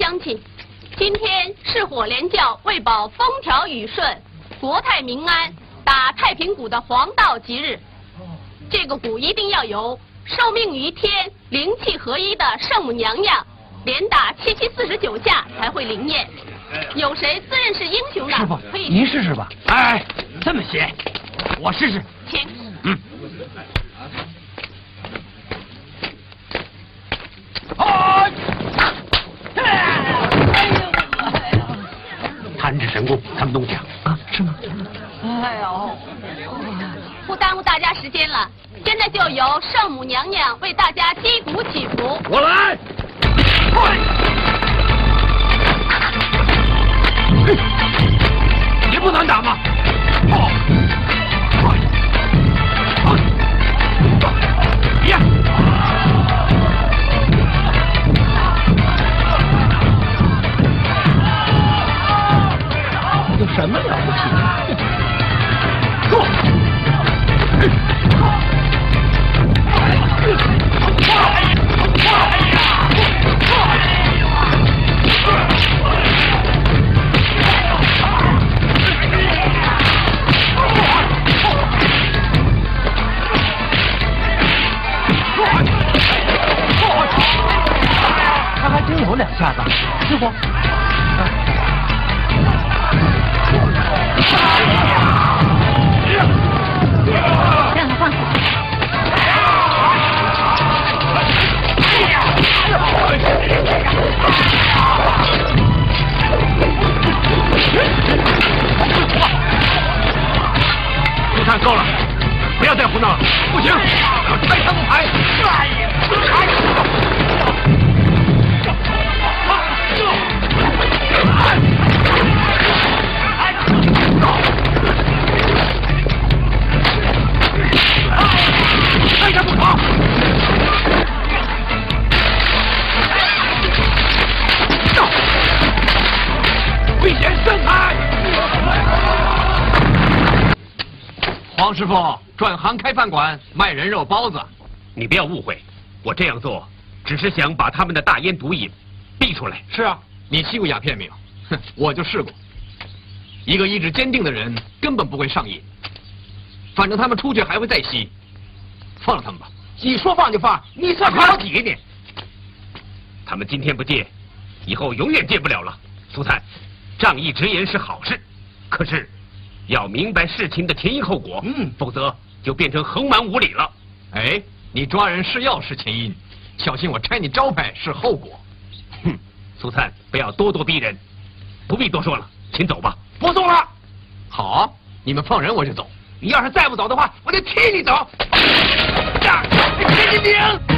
乡亲，今天是火连教为保风调雨顺、国泰民安、打太平鼓的黄道吉日。这个鼓一定要由受命于天、灵气合一的圣母娘娘连打七七四十九下才会灵验。有谁自认是英雄的？师傅，可以您试试吧。哎，这么邪，我试试。请。嗯。哎！弹指神功，他们都讲啊，是吗？哎呦，不耽误大家时间了，现在就由圣母娘娘为大家击鼓祈福。我来。了不起的？坐。他还真有两下子，师傅。不行再胡闹了。不行，我要拆他黄师傅转行开饭馆卖人肉包子，你不要误会，我这样做只是想把他们的大烟毒瘾逼出来。是啊，你吸过鸦片没有？哼，我就试过。一个意志坚定的人根本不会上瘾，反正他们出去还会再吸，放了他们吧。你说放就放，你算快几你？他们今天不戒，以后永远戒不了了。苏灿，仗义直言是好事，可是要明白事情的前因后果，嗯否则就变成横蛮无理了。哎，你抓人是药是前因，小心我拆你招牌是后果。哼，苏灿，不要咄咄逼人，不必多说了，请走吧。不送了。好，你们放人我就走。你要是再不走的话，我就踢你走。呀，神经病！